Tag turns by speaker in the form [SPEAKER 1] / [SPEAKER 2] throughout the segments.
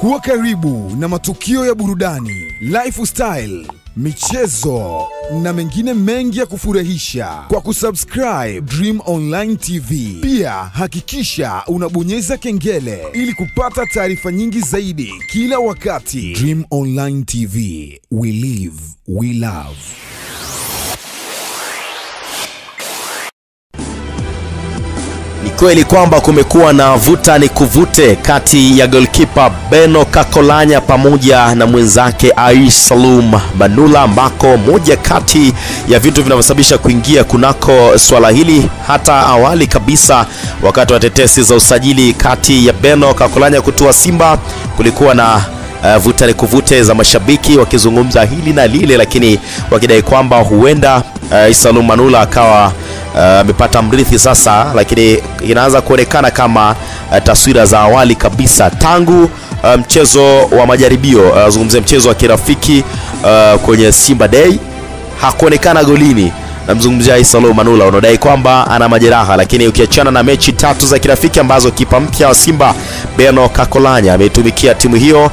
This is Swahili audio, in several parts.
[SPEAKER 1] Kuwa karibu na matukio ya burudani, lifestyle, michezo na mengine mengi ya kufurahisha kwa kusubscribe Dream Online TV. Pia hakikisha unabonyeza kengele ili kupata taarifa nyingi zaidi kila wakati. Dream Online TV, we live, we love.
[SPEAKER 2] Kweli kwamba kumekuwa na vuta ni kuvute kati ya golkipa Beno Kakolanya pamoja na mwenzake Aish Salum Manula, ambako moja kati ya vitu vinavyosababisha kuingia kunako swala hili hata awali kabisa, wakati wa tetesi za usajili kati ya Beno Kakolanya kutua Simba, kulikuwa na uh, vuta ni kuvute za mashabiki wakizungumza hili na lile, lakini wakidai kwamba huenda uh, Salum Manula akawa amepata uh, mrithi sasa, lakini inaanza kuonekana kama uh, taswira za awali kabisa tangu uh, mchezo wa majaribio uh, mchezo wa kirafiki uh, kwenye Simba Day hakuonekana golini. Namzungumzia Isalo Manula, unadai kwamba ana majeraha, lakini ukiachana na mechi tatu za kirafiki ambazo kipa mpya wa Simba Beno Kakolanya ameitumikia timu hiyo uh,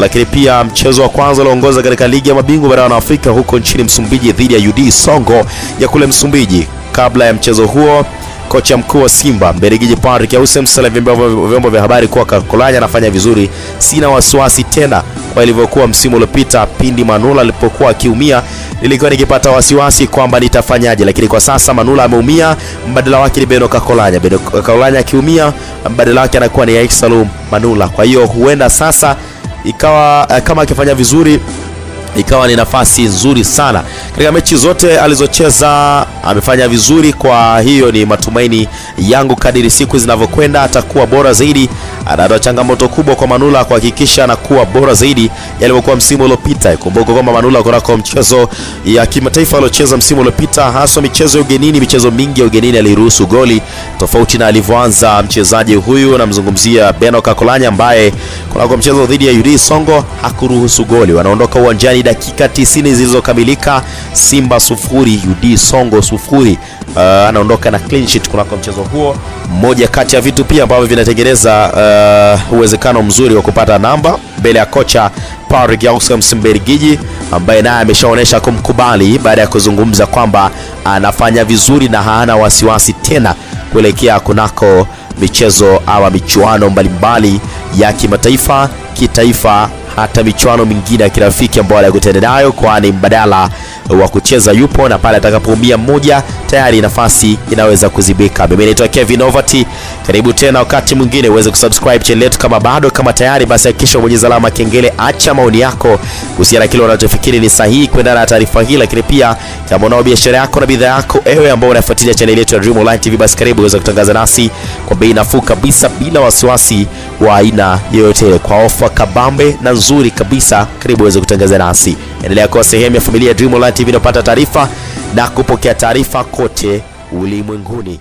[SPEAKER 2] lakini pia mchezo wa kwanza ulioongoza katika ligi ya mabingwa barani Afrika huko nchini Msumbiji dhidi ya UD Songo ya kule Msumbiji. Kabla ya mchezo huo kocha mkuu wa Simba Mbelgiji Patrick Ausemm aliviambia vyombo vya habari kuwa Kakolanya anafanya vizuri, sina wasiwasi tena kwa ilivyokuwa msimu uliopita pindi Manula alipokuwa akiumia, nilikuwa nikipata wasiwasi kwamba nitafanyaje, lakini kwa sasa Manula ameumia, mbadala wake ni Beno Kakolanya. Beno Kakolanya akiumia, mbadala wake anakuwa ni Salum Manula. Kwa hiyo huenda sasa ikawa kama akifanya vizuri ikawa ni nafasi nzuri sana katika mechi zote alizocheza, amefanya vizuri. Kwa hiyo ni matumaini yangu kadiri siku zinavyokwenda atakuwa bora zaidi. Anatoa changamoto kubwa kwa Manula kuhakikisha anakuwa bora zaidi yalivyokuwa msimu uliopita. Ikumbuke kwamba Manula kunako mchezo ya kimataifa aliocheza msimu uliopita, haswa michezo ya ugenini, michezo mingi ya ugenini aliruhusu goli, tofauti na alivyoanza mchezaji huyu, namzungumzia Beno Kakolanya ambaye kunako mchezo dhidi ya UD Songo hakuruhusu goli. Wanaondoka uwanjani dakika 90 zilizokamilika, Simba sufuri UD Songo sufuri. Uh, anaondoka na clean sheet kunako mchezo huo, moja kati ya vitu pia ambavyo vinatengeneza uh, uwezekano mzuri wa kupata namba mbele ya kocha Patrick Ausemm Mbelgiji ambaye naye ameshaonyesha kumkubali baada ya kuzungumza kwamba anafanya vizuri na hana wasiwasi tena kuelekea kunako michezo ama michuano mbalimbali ya kimataifa, kitaifa hata michuano mingine ya kirafiki ambayo anakutana nayo, kwani mbadala wa kucheza yupo na pale atakapoumia mmoja tayari nafasi inaweza kuzibika. Mimi naitwa Kevin Ovati, karibu tena wakati mwingine uweze kusubscribe channel yetu kama bado. Kama tayari basi hakikisha ubonyeza alama kengele, acha maoni yako kuhusiana na kile unachofikiri ni sahihi kuendana na taarifa hii, lakini pia kama unao biashara yako na bidhaa yako, ewe ambao unafuatilia channel yetu ya Dream Online TV, basi karibu uweze kutangaza nasi kwa bei nafuu kabisa bila wasiwasi wa aina yoyote, kwa ofa kabambe na nzuri kabisa. Karibu uweze kutangaza nasi, endelea kuwa sehemu ya familia ya Dream Online TV inapata taarifa na kupokea taarifa kote ulimwenguni.